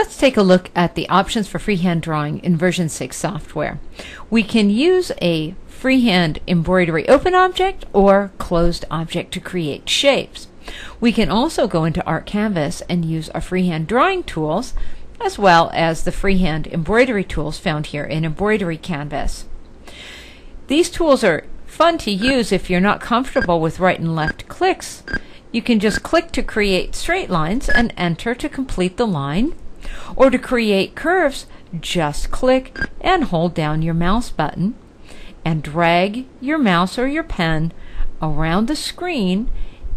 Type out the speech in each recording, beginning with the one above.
Let's take a look at the options for freehand drawing in version 6 software. We can use a freehand embroidery open object or closed object to create shapes. We can also go into Art Canvas and use our freehand drawing tools as well as the freehand embroidery tools found here in Embroidery Canvas. These tools are fun to use if you're not comfortable with right and left clicks. You can just click to create straight lines and enter to complete the line. Or to create curves, just click and hold down your mouse button and drag your mouse or your pen around the screen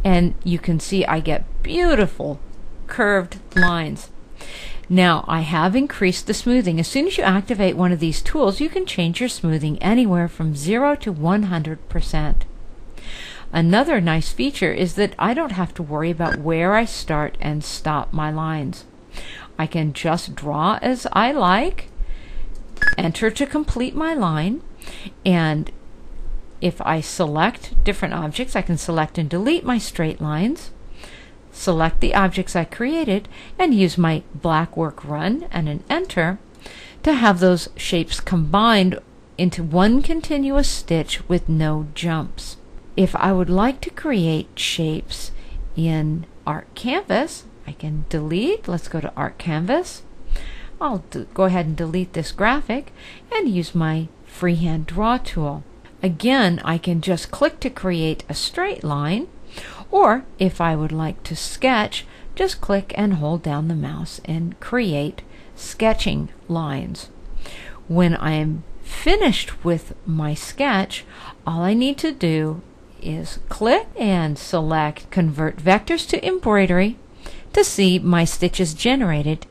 and you can see I get beautiful curved lines. Now I have increased the smoothing. As soon as you activate one of these tools, you can change your smoothing anywhere from 0 to 100%. Another nice feature is that I don't have to worry about where I start and stop my lines. I can just draw as I like, enter to complete my line, and if I select different objects, I can select and delete my straight lines, select the objects I created, and use my black work run and an enter to have those shapes combined into one continuous stitch with no jumps. If I would like to create shapes in Art Canvas, I can delete. Let's go to Art Canvas. I'll go ahead and delete this graphic and use my freehand draw tool. Again, I can just click to create a straight line, or if I would like to sketch, just click and hold down the mouse and create sketching lines. When I am finished with my sketch, all I need to do is click and select Convert Vectors to Embroidery to see my stitches generated